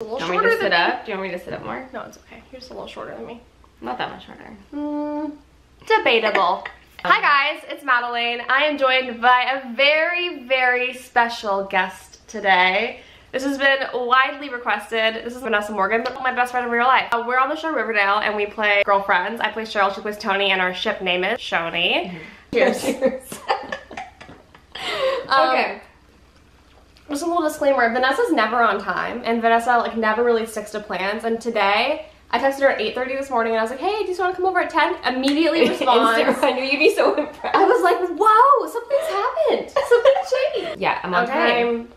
A little Do you want me shorter to sit than up? Do you want me to sit up more? No, it's okay. You're just a little shorter than me. Not that much shorter. Mm, debatable. Hi guys, it's Madelaine. I am joined by a very, very special guest today. This has been widely requested. This is Vanessa Morgan, but my best friend in real life. Uh, we're on the show Riverdale and we play girlfriends. I play Cheryl, she plays Toni, and our ship name is Choni. Cheers. Um, Okay. Just a little disclaimer, Vanessa's never on time, and Vanessa like never really sticks to plans, and today, I texted her at 8.30 this morning, and I was like, hey, do you want to come over at 10? Immediately responds. Instant- I knew you'd be so impressed. I was like, whoa, something's happened. Something's changed. yeah, I'm on Okay. time.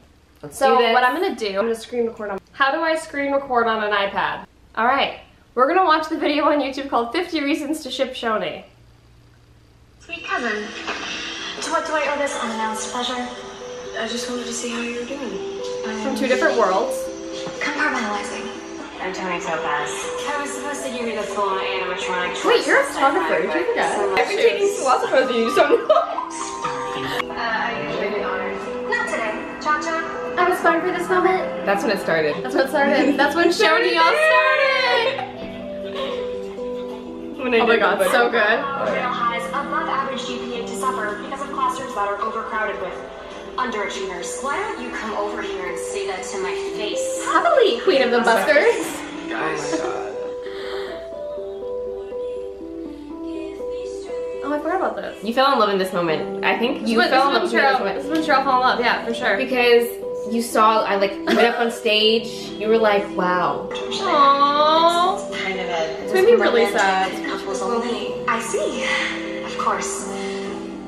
Let's So do this. what I'm gonna do, I'm gonna screen record on. How do I screen record on an iPad? All right, we're gonna watch the video on YouTube called 50 Reasons to Ship Choni. Sweet cousin, to what do I owe this unannounced pleasure? I just wanted to see how you were doing. From two different worlds. Compartmentalizing. I'm doing so fast. I was supposed to give you the full animatronic Wait, you're a choice last photographer, night, did you but forget? so I've been taking lots of photos of you, you just don't. Uh, I usually be honored. Not today. Cha-cha. I was born for this moment. That's when it started. That's what started. That's when Choni all started. Oh my god, so good. Riverdale has above average GPA to suffer because of classrooms that are overcrowded with underachievers. Why don't you come over here and say that to my face? Happily, Queen of the Busters. Oh, oh, I forgot about this. You fell in love in this moment. I think you This is fell in love with is in this Cheryl, moment. this is when Cheryl fell in love, yeah, for sure. Because you saw, I like went up on stage. You were like, wow. Aww. It's Kind of a. This made me really sad. Couples only. I see. Of course.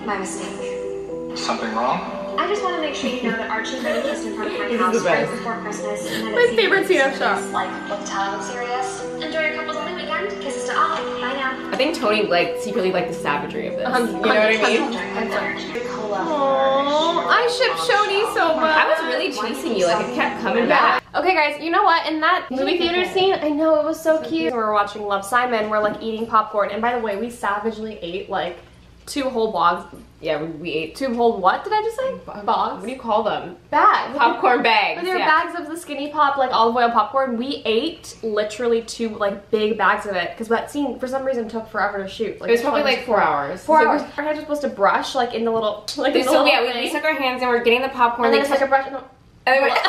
My mistake. Something wrong? I just want to make sure you know that Archie and Betty kissed in front of my house the right before Christmas. And then My it favorite scene of serious, Shaw. Like, with time serious. Enjoy your couples only weekend. Kisses to all. Bye now. I think Toni like secretly liked the savagery of this. Um, you know what I mean? Aww, I ship Choni so much. I was really chasing you, like it kept coming back. Okay guys, you know what? In that movie theater scene, I know it was so cute. We were watching Love Simon, we're like eating popcorn, and by the way, we savagely ate like two whole bogs. Yeah, we, we ate two whole what did I just say? what Bogs? do you call them? Bags. Popcorn bags. But they were yeah. bags of the skinny pop, like olive oil popcorn. We ate literally two like big bags of it because that scene for some reason took forever to shoot. Like It was probably like four hours. four So hours. Our hands were supposed to brush like in the little like the So little yeah, we, we stuck our hands and We're getting the popcorn. and then they oh, it's like a brush. No. and we went-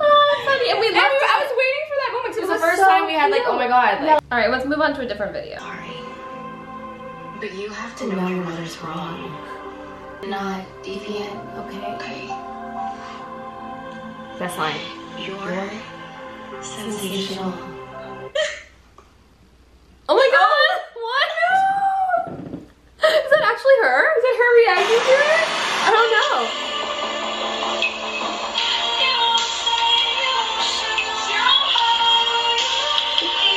oh, funny. And we left. I was waiting for that moment. 'cause It was the first so time we had like, oh my god. Like. All right, let's move on to a different video. Sorry. But you have to oh, know your mother's wrong. Not deviant, okay? Okay. Best line. You're sensational. Oh my god! What? Is that actually her? Is that her reacting to it? I don't know.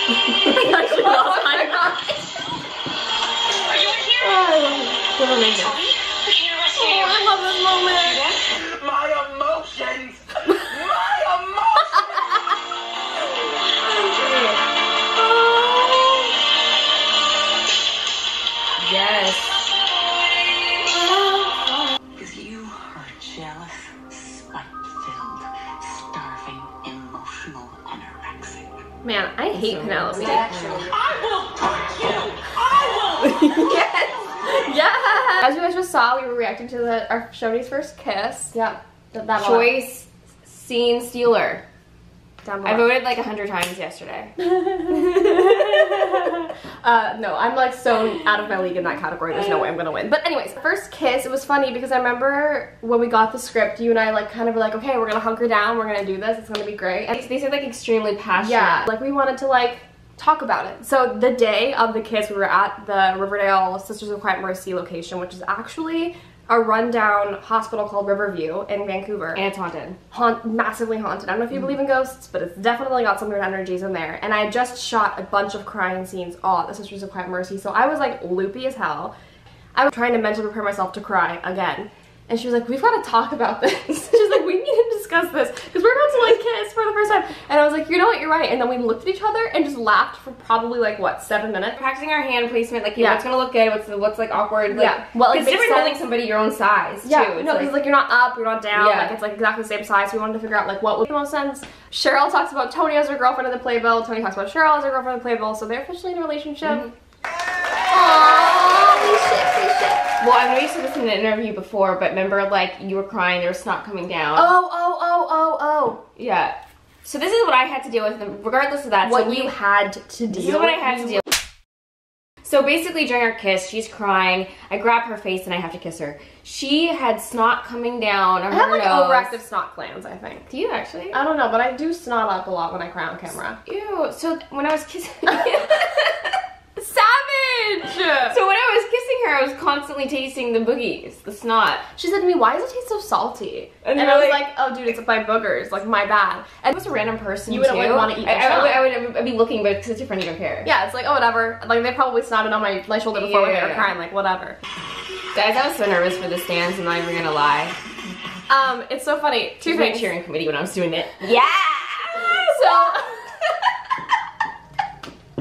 I actually lost my mind. Love it. So amazing. Oh, I love this moment. My emotions! My emotions! Yes. Because you are jealous, spite-filled, starving, emotional, anorexic. Man, I hate Penelope. I will touch you! I will! yes. yes. As you guys just saw, we were reacting to the our Choni's first kiss. Yep. That, that Choice scene stealer. Down I voted like a hundred times yesterday. uh, no, I'm like so out of my league in that category. There's no way I'm gonna win. But anyways, first kiss. It was funny because I remember when we got the script, you and I like kind of were like, okay, we're gonna hunker down. We're gonna do this. It's gonna be great. And These are like extremely passionate. yeah, like we wanted to like talk about it. So the day of the kids, we were at the Riverdale Sisters of Quiet Mercy location, which is actually a rundown hospital called Riverview in Vancouver. And it's haunted. haunt, massively haunted. I don't know if you believe in ghosts, but it's definitely got some weird energies in there. And I had just shot a bunch of crying scenes all at the Sisters of Quiet Mercy, so I was like loopy as hell. I was trying to mentally prepare myself to cry again. And she was like, we've got to talk about this. She's like, we need to discuss this. Because we're about to like kiss for the first time. And I was like, you know what, you're right. And then we looked at each other and just laughed for probably like, what, seven minutes? Practicing our hand placement, like, you Yeah. know, what's gonna look good, what's what's like awkward. Like, Yeah. Well, it it's makes different holding somebody your own size Yeah, too. It's no, because like, you're not up, you're not down, Yeah. like it's like exactly the same size. We wanted to figure out like what would make the most sense. Cheryl talks about Toni as her girlfriend in the playbill. Toni talks about Cheryl as her girlfriend in the playbill. So they're officially in a relationship. Mm-hmm. Aww, Well, I know you said this in an interview before, but remember, like, you were crying, there was snot coming down. Oh, oh, oh, oh, oh. Yeah. So this is what I had to deal with, regardless of that. What so we, you had to deal This is what I with. had to deal with. So basically, during our kiss, she's crying. I grab her face and I have to kiss her. She had snot coming down I have like nose. overactive snot glands, I think. Do you actually? I don't know, but I do snot up a lot when I cry on camera. Ew. So when I was kissing. Savage! So when I was kissing her, I was constantly tasting the boogies, the snot. she said to me, why does it taste so salty? And And, I was like- like, oh dude, it's my boogers, like my bad. And it was a random person You wouldn't, like, wanna eat I, I, would, I would, I would I'd be looking, but it's your friend, you don't care. yeah, it's like, oh whatever. Like they probably snotted on my, my shoulder before when they were Yeah. crying, like whatever. Guys, I was so nervous for the dance. I'm not even gonna lie. Um, it's so funny. Two my things. cheering committee when I was doing it. Yeah. So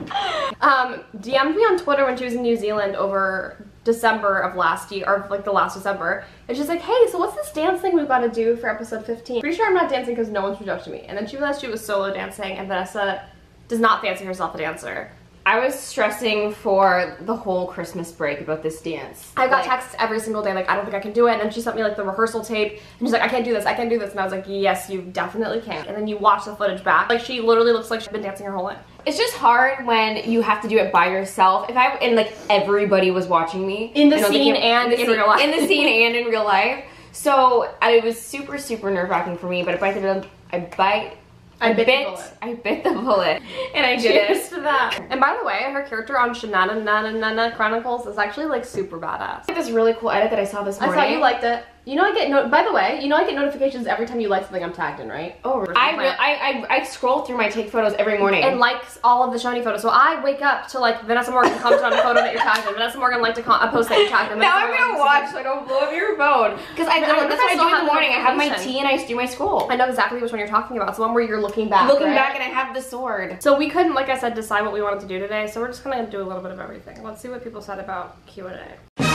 um DM'd me on Twitter when she was in New Zealand over December of last year, or like the last December. And she's like, hey, so what's this dance thing we've got to do for episode 15? Pretty sure I'm not dancing because no out to me. And then she realized she was solo dancing, and Vanessa does not fancy herself a dancer. I was stressing for the whole Christmas break about this dance. I got Like, texts every single day, like, I don't think I can do it. And then she sent me, like, the rehearsal tape. And she's like, I can't do this, I can't do this. And I was like, yes, you definitely can. And then you watch the footage back. Like, she literally looks like she's been dancing her whole life. It's just hard when you have to do it by yourself. If I and like everybody was watching me In the scene and in scene- real life. in the scene and in real life. So it was super super nerve wracking for me. But if I the I bite. I bit the bullet. I bit the bullet, and I did Cheers it. to that. And by the way, her character on Shanana Nana Nana Chronicles is actually like super badass. This really cool edit that I saw this morning. I saw you liked it. You know I get no by the way, you know I get notifications every time you like something I'm tagged in, right? Oh, I, re- I, I I scroll through my take photos every morning. and likes all of the Choni photos. So I wake up to like Vanessa Morgan comment on a photo that you're tagged in. Vanessa Morgan liked a, con- a post that you're tagged in. now I'm gonna Morgan watch so I don't blow up your phone. Because I, No, I, I that's what I do in the the morning. I have my tea and I do my scroll. I know exactly which one you're talking about. It's the one where you're looking back. Looking right? back and I have the sword. So we couldn't, like I said, decide what we wanted to do today. So we're just gonna do a little bit of everything. Let's see what people said about Q and A.